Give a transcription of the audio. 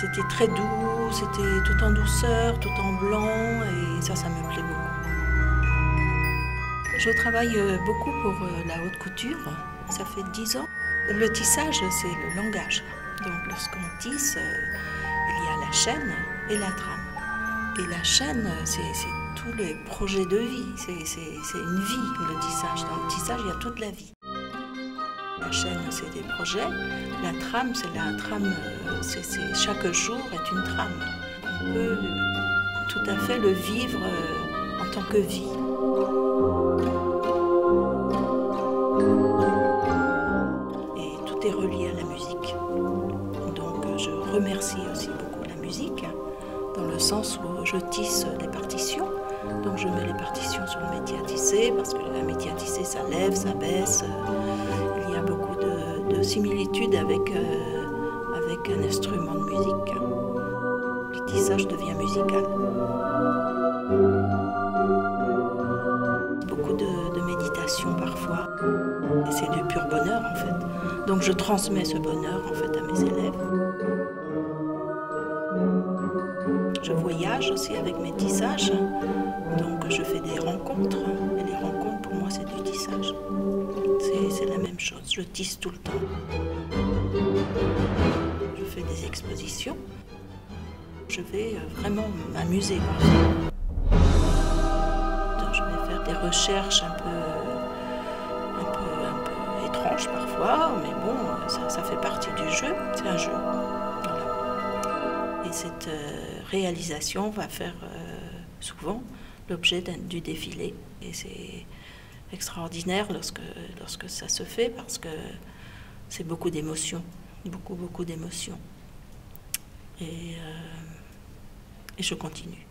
C'était très doux, c'était tout en douceur, tout en blanc, et ça, ça me plaît beaucoup. Je travaille euh, beaucoup pour euh, la haute couture, ça fait dix ans. Le tissage, c'est le langage. Donc lorsqu'on tisse, euh, il y a la chaîne et la trame. Et la chaîne, c'est tous les projets de vie, c'est une vie, le tissage. Dans le tissage, il y a toute la vie. La chaîne, c'est des projets. La trame, c'est la trame, c'est chaque jour est une trame. On peut tout à fait le vivre en tant que vie. relié à la musique. Donc je remercie aussi beaucoup la musique, dans le sens où je tisse les partitions. Donc je mets les partitions sur le métier à tisser, parce que le métier à tisser, ça lève, ça baisse. De, similitudes avec, euh, avec un instrument de musique. Le tissage devient musical. Beaucoup de, méditation parfois. C'est du pur bonheur en fait. Donc je transmets ce bonheur en fait à mes élèves. Je voyage aussi avec mes tissages. Donc je fais des rencontres. Et rencontres c'est du tissage. C'est la même chose. Je tisse tout le temps. Je fais des expositions. Je vais euh, vraiment m'amuser. Je vais faire des recherches un peu parfois, mais bon, ça, fait partie du jeu, c'est un jeu. Et cette euh, réalisation va faire euh, souvent l'objet du défilé. Et c'est extraordinaire lorsque, lorsque ça se fait parce que c'est beaucoup d'émotions, beaucoup, beaucoup d'émotions. Et, euh, et je continue.